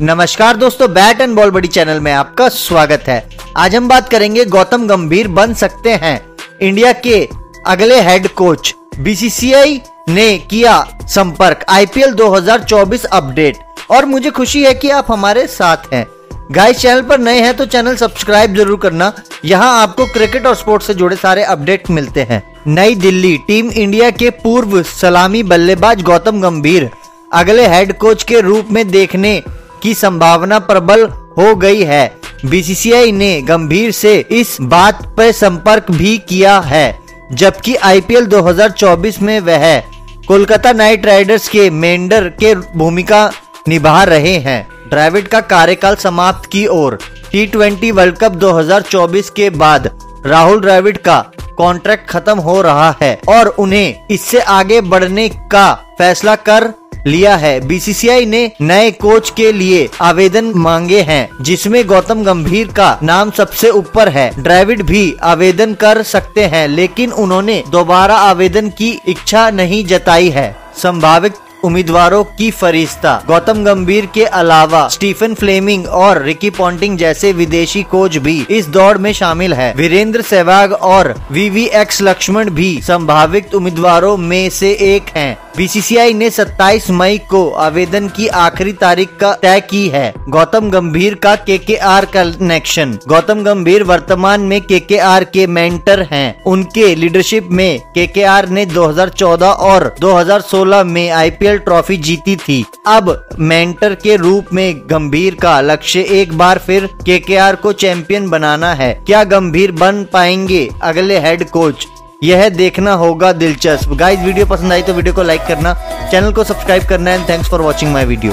नमस्कार दोस्तों, bat and ball बड़ी चैनल में आपका स्वागत है। आज हम बात करेंगे गौतम गंभीर बन सकते हैं। इंडिया के अगले हेड कोच बीसीसीआई ने किया संपर्क आईपीएल 2024 अपडेट और मुझे खुशी है कि आप हमारे साथ हैं। गाइस चैनल पर नए हैं तो चैनल सब्सक्राइब ज़रूर करना। यहाँ आपको क्रिकेट और स्पोर्ट्स से जुड़े सारे अपडेट मिलते हैं। नई दिल्ली टीम इंडिया के पूर्व सलामी बल्लेबाज गौतम गंभीर अगले हेड कोच के रूप में देखने की संभावना प्रबल हो गई है। बीसीसीआई ने गंभीर से इस बात पर संपर्क भी किया है, जबकि आईपीएल 2024 में वह कोलकाता नाइट राइडर्स के मेंडर के भूमिका निभा रहे हैं। ड्राविड का कार्यकाल समाप्त की ओर, टी ट्वेंटी वर्ल्ड कप 2024 के बाद राहुल द्रविड़ का कॉन्ट्रैक्ट खत्म हो रहा है और उन्हें इससे आगे बढ़ने का फैसला कर लिया है। बीसीसीआई ने नए कोच के लिए आवेदन मांगे हैं, जिसमें गौतम गंभीर का नाम सबसे ऊपर है। ड्राविड भी आवेदन कर सकते हैं, लेकिन उन्होंने दोबारा आवेदन की इच्छा नहीं जताई है। संभावित उम्मीदवारों की फरिश्ता। गौतम गंभीर के अलावा स्टीफन फ्लेमिंग और रिकी पॉन्टिंग जैसे विदेशी कोच भी इस दौड़ में शामिल है। वीरेंद्र सहवाग और वीवीएक्स लक्ष्मण भी संभावित उम्मीदवारों में से एक हैं। बीसीसीआई ने 27 मई को आवेदन की आखिरी तारीख का तय की है। गौतम गंभीर का केकेआर कनेक्शन। गौतम गंभीर वर्तमान में केकेआर के आर के मेंटर हैं। उनके लीडरशिप में केकेआर ने 2014 और 2016 में आईपीएल ट्रॉफी जीती थी। अब मेंटर के रूप में गंभीर का लक्ष्य एक बार फिर केकेआर को चैंपियन बनाना है। क्या गंभीर बन पाएँगे अगले हेड कोच? यह देखना होगा दिलचस्प। गाइस वीडियो पसंद आई तो वीडियो को लाइक करना, चैनल को सब्सक्राइब करना and thanks for watching my video